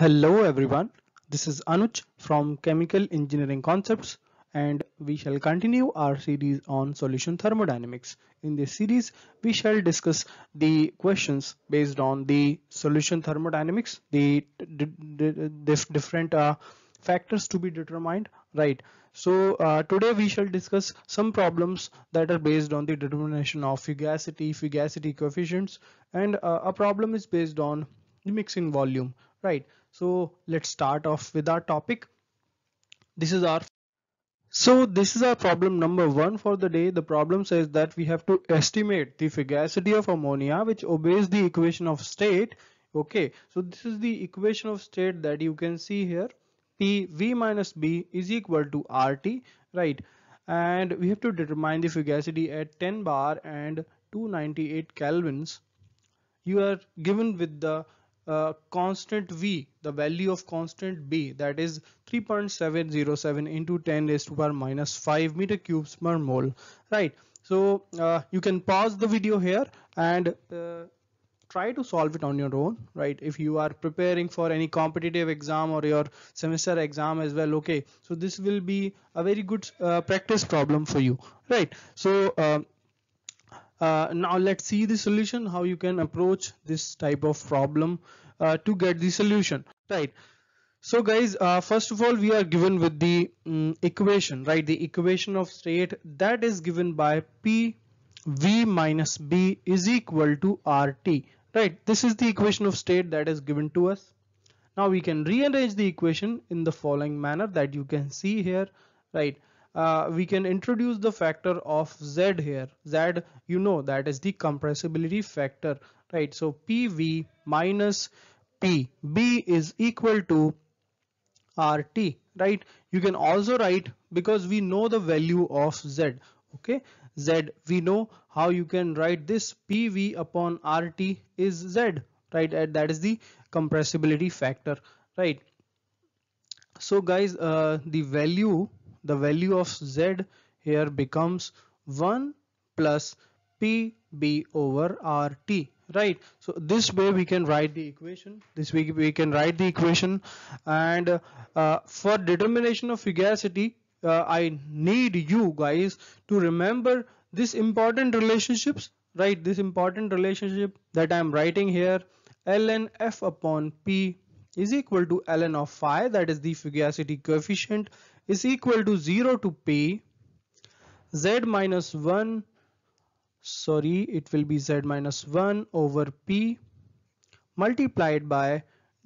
Hello everyone, this is Anuj from Chemical Engineering Concepts and we shall continue our series on solution thermodynamics. In this series, we shall discuss the questions based on the solution thermodynamics, the different uh, factors to be determined, right? So uh, today we shall discuss some problems that are based on the determination of fugacity, fugacity coefficients and uh, a problem is based on the mixing volume, right? So let's start off with our topic. This is our so this is our problem number one for the day. The problem says that we have to estimate the fugacity of ammonia which obeys the equation of state. Okay, so this is the equation of state that you can see here. P V minus B is equal to RT, right? And we have to determine the fugacity at 10 bar and 298 kelvins. You are given with the uh, constant V, the value of constant B that is 3.707 into 10 raised to power minus 5 meter cubes per mole, right? So uh, you can pause the video here and uh, try to solve it on your own, right? If you are preparing for any competitive exam or your semester exam as well, okay. So this will be a very good uh, practice problem for you, right? So uh, now let's see the solution how you can approach this type of problem uh, to get the solution right? So guys uh, first of all we are given with the um, equation right? The equation of state that is given by p v minus b is equal to rt right? This is the equation of state that is given to us. Now we can rearrange the equation in the following manner that you can see here right uh, we can introduce the factor of z here. Z you know that is the compressibility factor right? So pv minus p b is equal to rt right? You can also write because we know the value of z okay? Z we know how you can write this pv upon rt is z right? And that is the compressibility factor right? So guys uh, the value the value of z here becomes 1 plus pb over rt right? So this way we can write the equation. This way we can write the equation. And uh, for determination of fugacity uh, I need you guys to remember this important relationships right? This important relationship that I'm writing here ln f upon p is equal to ln of phi that is the fugacity coefficient is equal to 0 to p z minus 1 sorry it will be z minus 1 over p multiplied by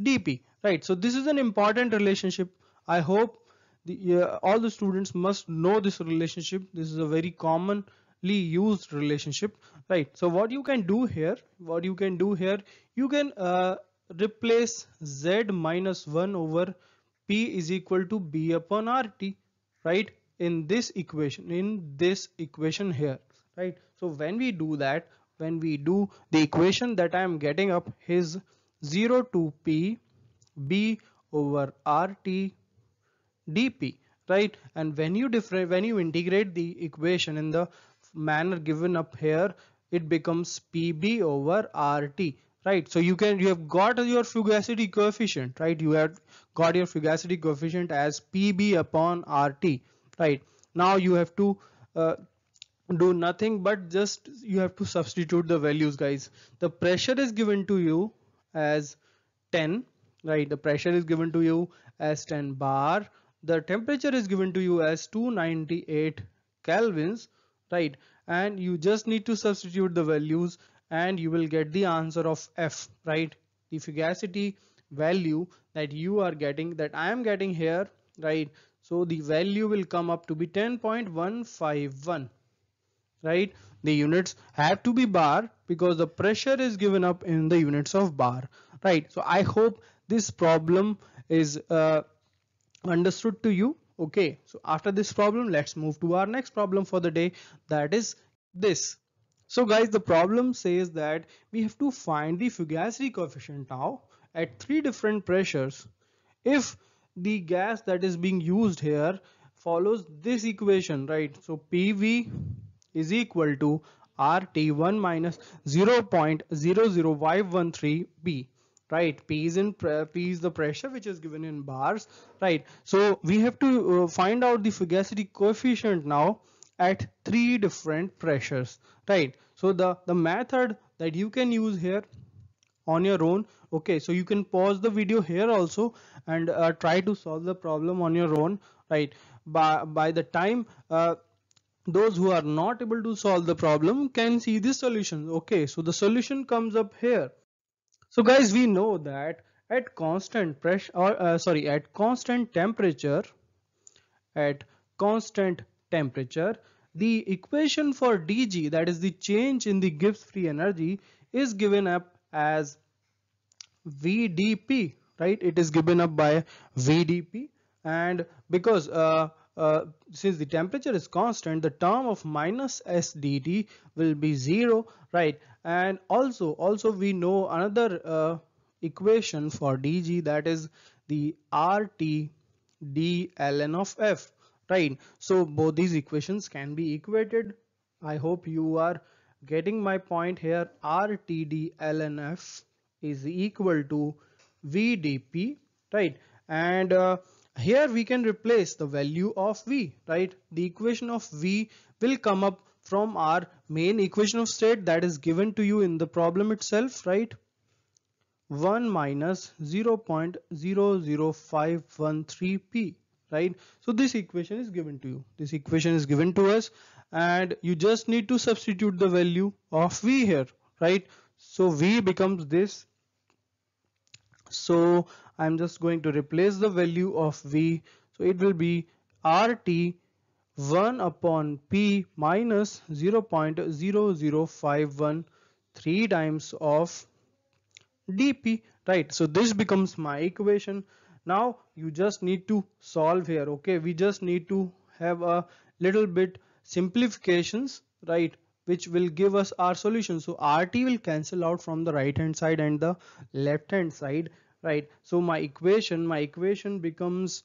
dp right so this is an important relationship. I hope the, uh, all the students must know this relationship. This is a very commonly used relationship. Right so what you can do here what you can do here you can uh, replace z minus 1 over P is equal to B upon RT, right? In this equation, in this equation here, right? So when we do that, when we do the equation that I am getting up is 0 to P B over RT dp right and when you different when you integrate the equation in the manner given up here it becomes pb over rt right. So you can you have got your fugacity coefficient right? You have got your fugacity coefficient as pb upon rt right? Now you have to uh, do nothing but just you have to substitute the values guys. The pressure is given to you as 10 right? The pressure is given to you as 10 bar. The temperature is given to you as 298 kelvins right? And you just need to substitute the values and you will get the answer of F right? The fugacity value that you are getting that I am getting here right? So the value will come up to be 10.151 right? The units have to be bar because the pressure is given up in the units of bar right? So I hope this problem is uh, understood to you okay? So after this problem let's move to our next problem for the day. That is this so guys, the problem says that we have to find the fugacity coefficient now at three different pressures. If the gas that is being used here follows this equation, right? So PV is equal to RT1 minus 0.00513B. right p is in p is the pressure which is given in bars right so we have to uh, find out the fugacity coefficient now at three different pressures right? So the the method that you can use here on your own okay so you can pause the video here also and uh, try to solve the problem on your own right? By by the time uh, those who are not able to solve the problem can see the solution okay? So the solution comes up here. So guys we know that at constant pressure or uh, sorry at constant temperature at constant temperature the equation for dg that is the change in the Gibbs free energy is given up as VDP right? It is given up by VDP and because uh, uh, since the temperature is constant the term of minus SDT will be zero right? And also also we know another uh, equation for dg that is the RT d ln of f right. So both these equations can be equated. I hope you are getting my point here. RT d ln f is equal to VDP right. And uh, here we can replace the value of V. Right. The equation of V will come up from our main equation of state that is given to you in the problem itself. Right. 1 minus 0 0.00513 p right? So this equation is given to you. This equation is given to us and you just need to substitute the value of v here right? So v becomes this. So I'm just going to replace the value of V. So it will be RT 1 upon P minus 0.0051 3 times of dP right? So this becomes my equation now you just need to solve here okay? We just need to have a little bit simplifications right which will give us our solution. So RT will cancel out from the right hand side and the left hand side right? So my equation my equation becomes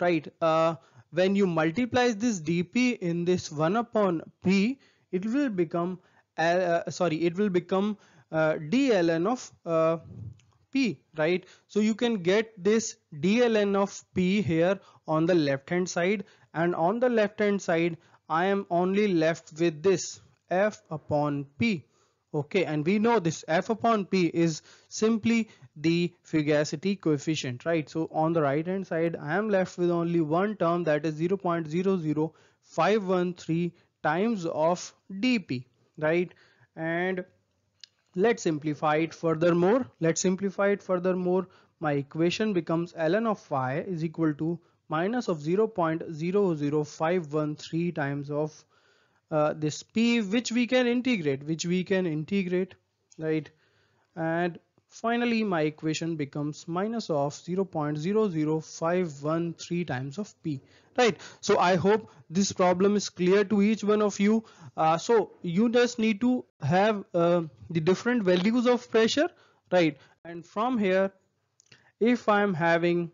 right uh, when you multiply this dp in this 1 upon p it will become uh, sorry it will become uh, dln of uh, right? So you can get this dln of p here on the left hand side. And on the left hand side I am only left with this f upon p. Okay and we know this f upon p is simply the fugacity coefficient right? So on the right hand side i am left with only one term that is 0.00513 times of dp right? And let's simplify it furthermore. Let's simplify it furthermore. My equation becomes ln of phi is equal to minus of 0.00513 times of uh, this p which we can integrate which we can integrate right? And finally my equation becomes minus of 0.00513 times of p right? So i hope this problem is clear to each one of you. Uh, so you just need to have uh, the different values of pressure right? And from here if i'm having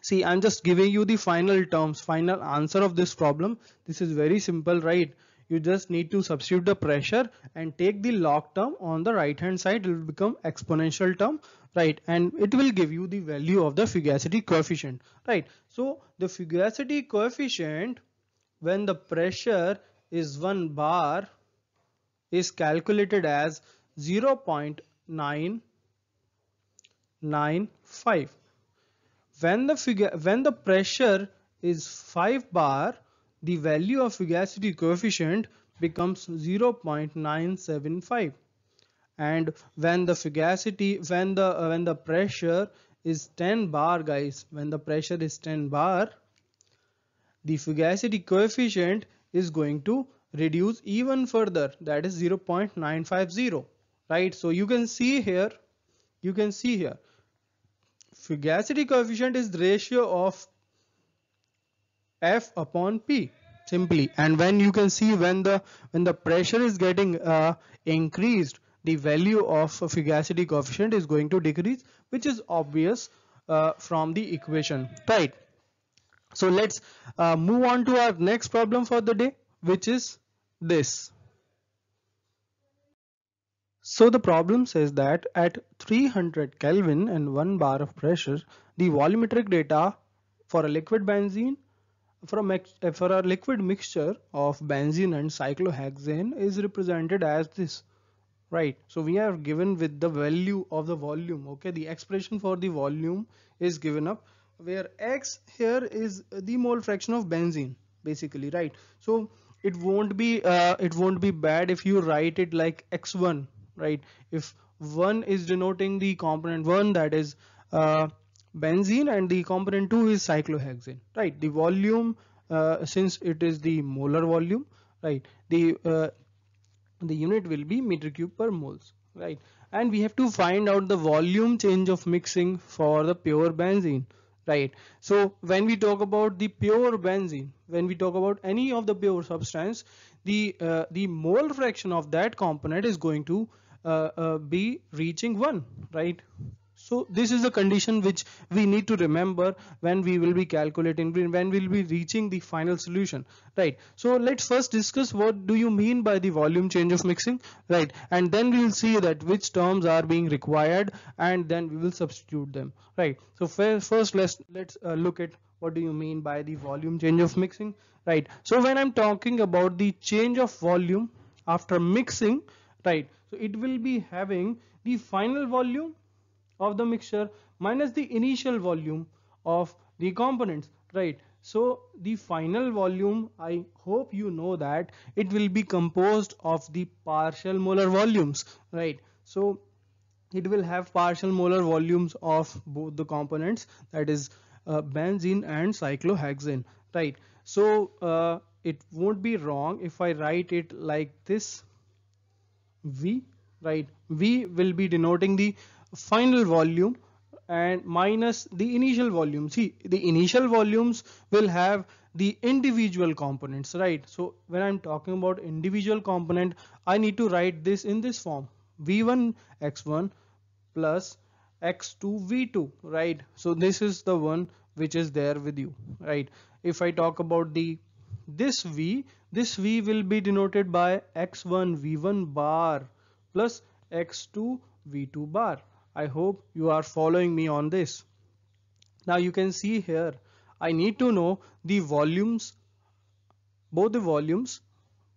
see i'm just giving you the final terms final answer of this problem. This is very simple right you just need to substitute the pressure and take the log term on the right hand side. It will become exponential term right? And it will give you the value of the fugacity coefficient right? So the fugacity coefficient when the pressure is 1 bar is calculated as 0.995 when the figure when the pressure is 5 bar the value of fugacity coefficient becomes 0.975 and when the fugacity when the uh, when the pressure is 10 bar guys when the pressure is 10 bar the fugacity coefficient is going to reduce even further. That is 0.950 right? So you can see here you can see here Fugacity coefficient is the ratio of F upon P simply. And when you can see when the when the pressure is getting uh, increased the value of fugacity coefficient is going to decrease which is obvious uh, from the equation. Right. So let's uh, move on to our next problem for the day which is this. So the problem says that at 300 Kelvin and 1 bar of pressure, the volumetric data for a liquid benzene for a, for a liquid mixture of benzene and cyclohexane is represented as this right? So we are given with the value of the volume okay? The expression for the volume is given up where x here is the mole fraction of benzene basically right? So it won't be uh, it won't be bad if you write it like x1 right? If 1 is denoting the component 1 that is uh, benzene and the component 2 is cyclohexane right? The volume uh, since it is the molar volume right the uh, the unit will be meter cube per moles right? And we have to find out the volume change of mixing for the pure benzene right? So when we talk about the pure benzene when we talk about any of the pure substance the uh, the mole fraction of that component is going to uh, uh, be reaching 1 right so this is the condition which we need to remember when we will be calculating when we'll be reaching the final solution right? So let's first discuss what do you mean by the volume change of mixing right? And then we'll see that which terms are being required and then we will substitute them right? So first let's let's uh, look at what do you mean by the volume change of mixing right? So when i'm talking about the change of volume after mixing right? So it will be having the final volume of the mixture minus the initial volume of the components right? So the final volume i hope you know that it will be composed of the partial molar volumes right? So it will have partial molar volumes of both the components that is uh, benzene and cyclohexane right? So uh, it won't be wrong if I write it like this. V right? V will be denoting the final volume and minus the initial volume. See the initial volumes will have the individual components right? So when I'm talking about individual component I need to write this in this form. V1 x1 plus x2 v2 right? So this is the one which is there with you right? If I talk about the this v this v will be denoted by x1 v1 bar plus x2 v2 bar I hope you are following me on this. Now you can see here I need to know the volumes both the volumes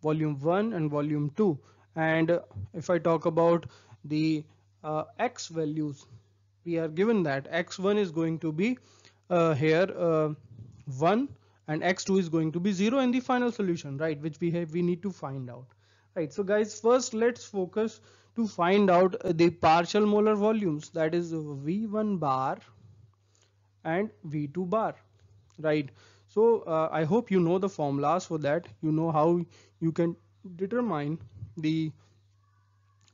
volume 1 and volume 2 and if I talk about the uh, x values we are given that x1 is going to be uh, here uh, 1 and x2 is going to be 0 in the final solution right which we have we need to find out. Right so guys first let's focus to find out uh, the partial molar volumes that is v1 bar and v2 bar right? So uh, i hope you know the formulas for that. You know how you can determine the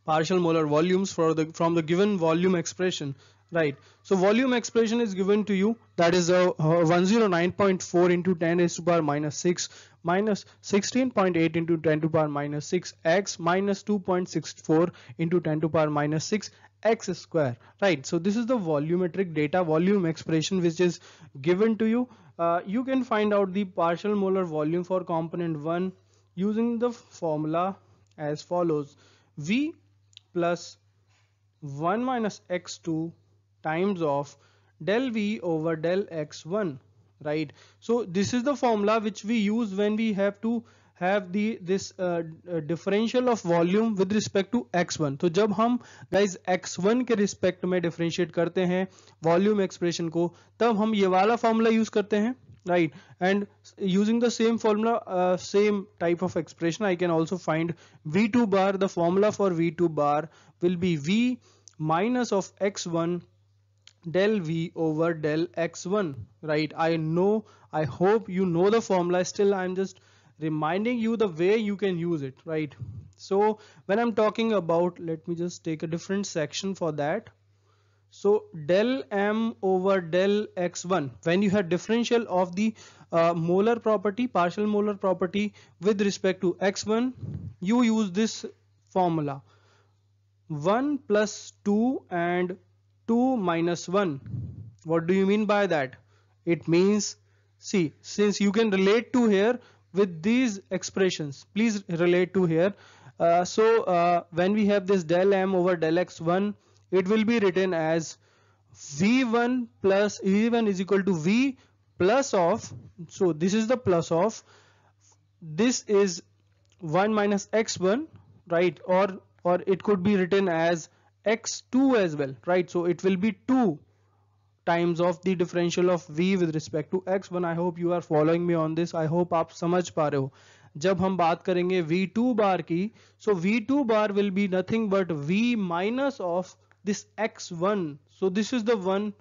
partial molar volumes for the from the given volume expression right? So volume expression is given to you that is uh, uh, a, a 109.4 into 10 raised to power minus 6 minus 16.8 into 10 to power minus 6 x minus 2.64 into 10 to power minus 6 x square. Right. So this is the volumetric data volume expression which is given to you. Uh, you can find out the partial molar volume for component 1 using the formula as follows. V plus 1 minus x2 times of del v over del x1 right so this is the formula which we use when we have to have the this uh, uh, differential of volume with respect to x1 तो जब हम guys x1 के respect में differentiate करते हैं volume expression को तब हम ये वाला फॉर्मूला यूज़ करते हैं right and using the same formula uh, same type of expression I can also find v2 bar the formula for v2 bar will be v minus of x1 del v over del x1 right? I know i hope you know the formula still. I'm just reminding you the way you can use it right? So when i'm talking about let me just take a different section for that. So del m over del x1 when you have differential of the uh, molar property partial molar property with respect to x1 you use this formula. 1 plus 2 and 2 minus 1 what do you mean by that? It means see since you can relate to here with these expressions please relate to here. Uh, so uh, when we have this del m over del x1 it will be written as v1 plus v1 is equal to v plus of so this is the plus of this is 1 minus x1 right? Or or it could be written as x2 as well right so it will be 2 times of the differential of v with respect to x1 I hope you are following me on this I hope आप समझ पा रहे हो जब हम बात करेंगे v2 बार की so v2 bar will be nothing but v minus of this x1 so this is the one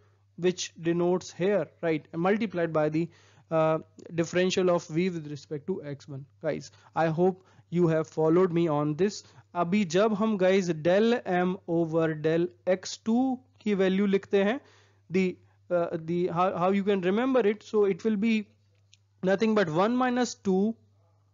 which denotes here right multiplied by the uh, differential of v with respect to x1 guys I hope you have followed me on this अभी जब हम guys del m over del x2 की value लिखते हैं the uh, the how, how you can remember it so it will be nothing but 1 minus 2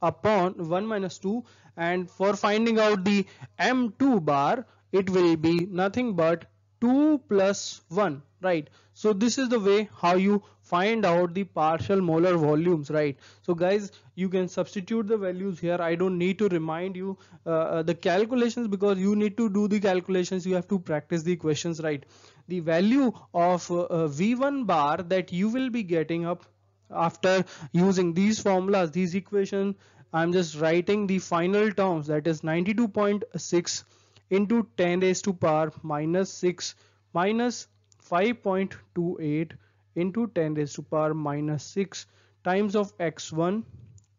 upon 1 minus 2 and for finding out the m2 bar it will be nothing but 2 plus 1 right? So this is the way how you find out the partial molar volumes right? So guys you can substitute the values here. I don't need to remind you uh, uh the calculations because you need to do the calculations. You have to practice the questions right? The value of uh, uh v1 bar that you will be getting up after using these formulas these equations I'm just writing the final terms that is 92.6 into 10 raised to power minus 6 minus 5.28 into 10 raised to power minus 6 times of x1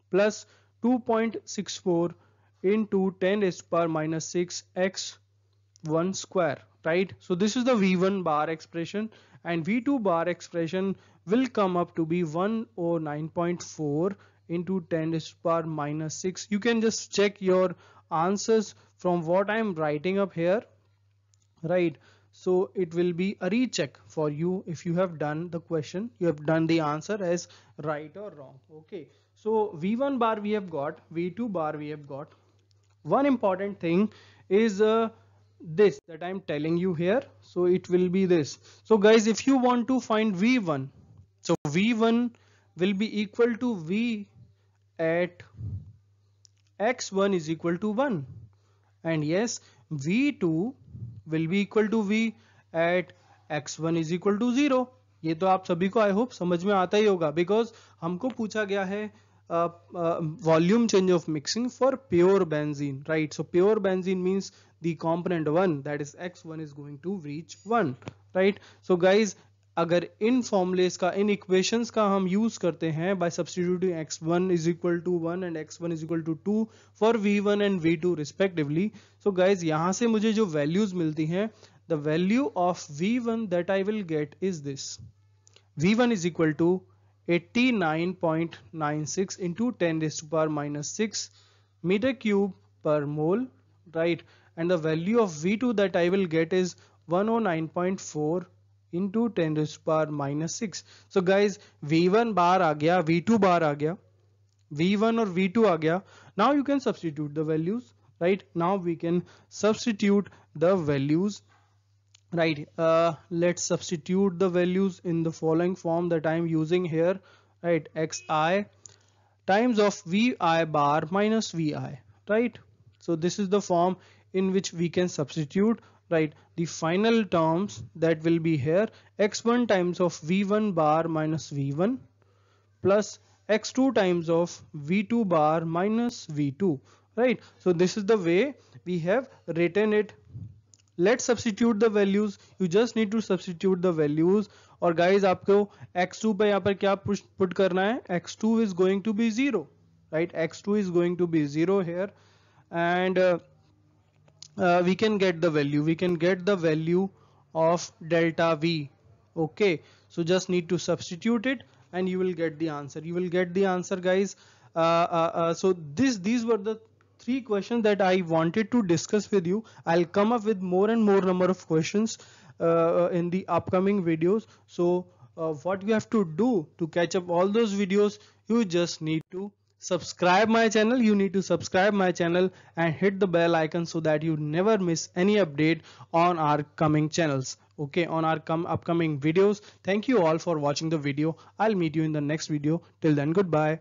plus 2.64 into 10 raised to power minus 6 x1 square right? So this is the v1 bar expression and v2 bar expression will come up to be 109.4 into 10 raised to power minus 6 you can just check your answers from what I'm writing up here right? So it will be a recheck for you if you have done the question you have done the answer as right or wrong. Okay. So v1 bar we have got v2 bar we have got. One important thing is uh, this that I'm telling you here. So it will be this. So guys if you want to find v1 so v1 will be equal to v at x1 is equal to 1 and yes v2 will be equal to v at x1 is equal to 0 ये तो आप सभी को I hope समझ में आता ही होगा because हमको पूछा गया है volume change of mixing for pure benzene right so pure benzene means the component 1 that is x1 is going to reach 1 right so guys अगर इन फॉर्मुलेस का, इन इक्वेशंस का हम यूज़ करते हैं by substituting X one is equal to one and X one is equal to two for V one and V two respectively so guys यहाँ से मुझे जो वैल्यूज़ मिलती हैं the value of V one that I will get is this V one is equal to eighty nine point nine six into ten raise to 89.96 minus six metre cube per mole right and the value of V two that I will get is one O nine point four into 10 raised to power minus 6 so guys v1 bar आ गया v2 bar आ गया v1 और v2 आ गया now you can substitute the values right now we can substitute the values right uh, let's substitute the values in the following form that I am using here right xi times of vi bar minus vi right so this is the form in which we can substitute right the final terms that will be here x1 times of v1 bar minus v1 plus x2 times of v2 bar minus v2 right so this is the way we have written it let's substitute the values you just need to substitute the values और guys आपको x2 पे यहाँ पर क्या put करना है x2 is going to be 0 right x2 is going to be 0 here and uh, uh, we can get the value. We can get the value of delta v. Okay? So just need to substitute it and you will get the answer. You will get the answer guys. Uh, uh, uh so this these were the three questions that I wanted to discuss with you. I'll come up with more and more number of questions uh, in the upcoming videos. So uh, what you have to do to catch up all those videos you just need to subscribe my channel. You need to subscribe my channel and hit the bell icon so that you never miss any update on our coming channels. Okay on our come upcoming videos. Thank you all for watching the video. I'll meet you in the next video. Till then goodbye